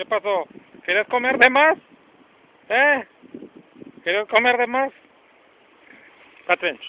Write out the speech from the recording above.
¿Qué pasó? ¿Quieres comer de más? ¿Eh? ¿Quieres comer de más? Catherine.